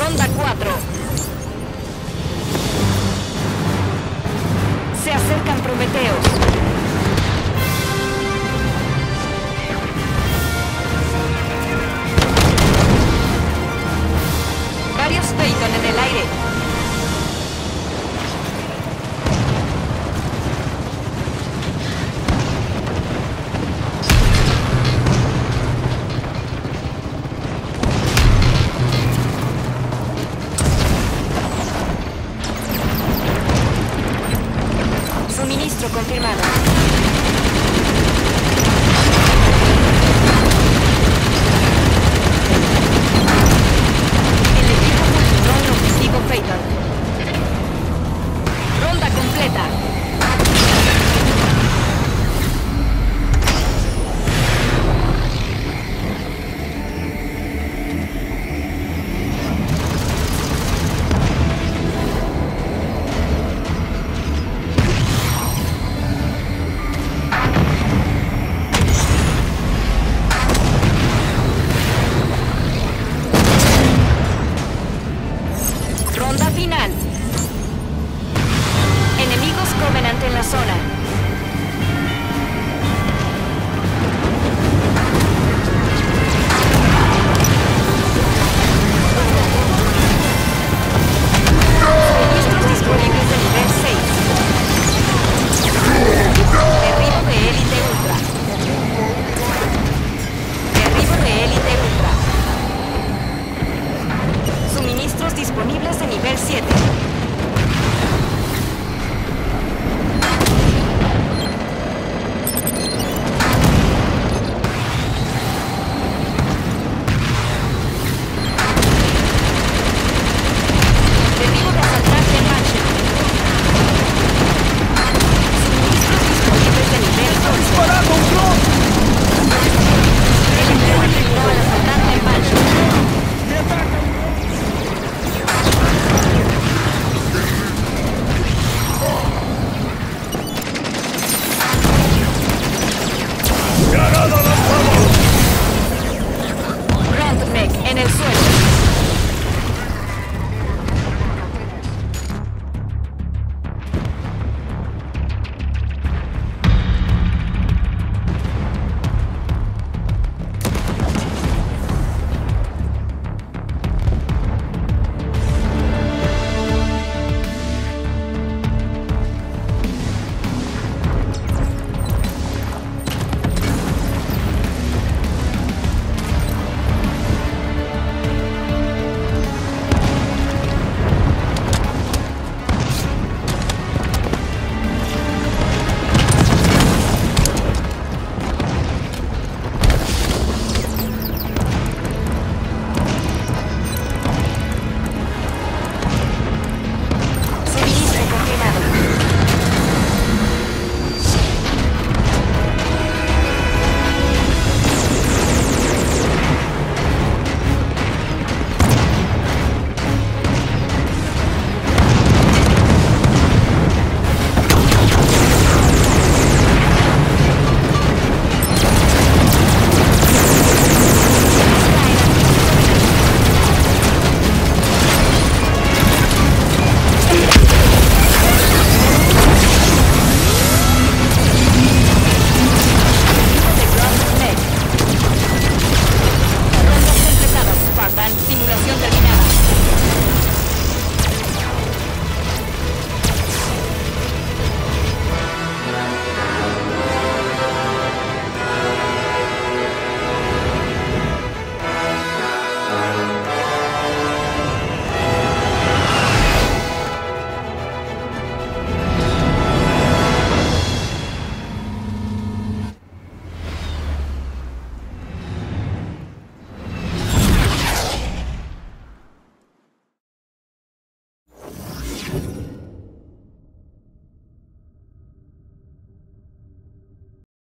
Ronda 4. Se acercan Prometeos. Varios Peyton en el aire. Siniestro confirmado.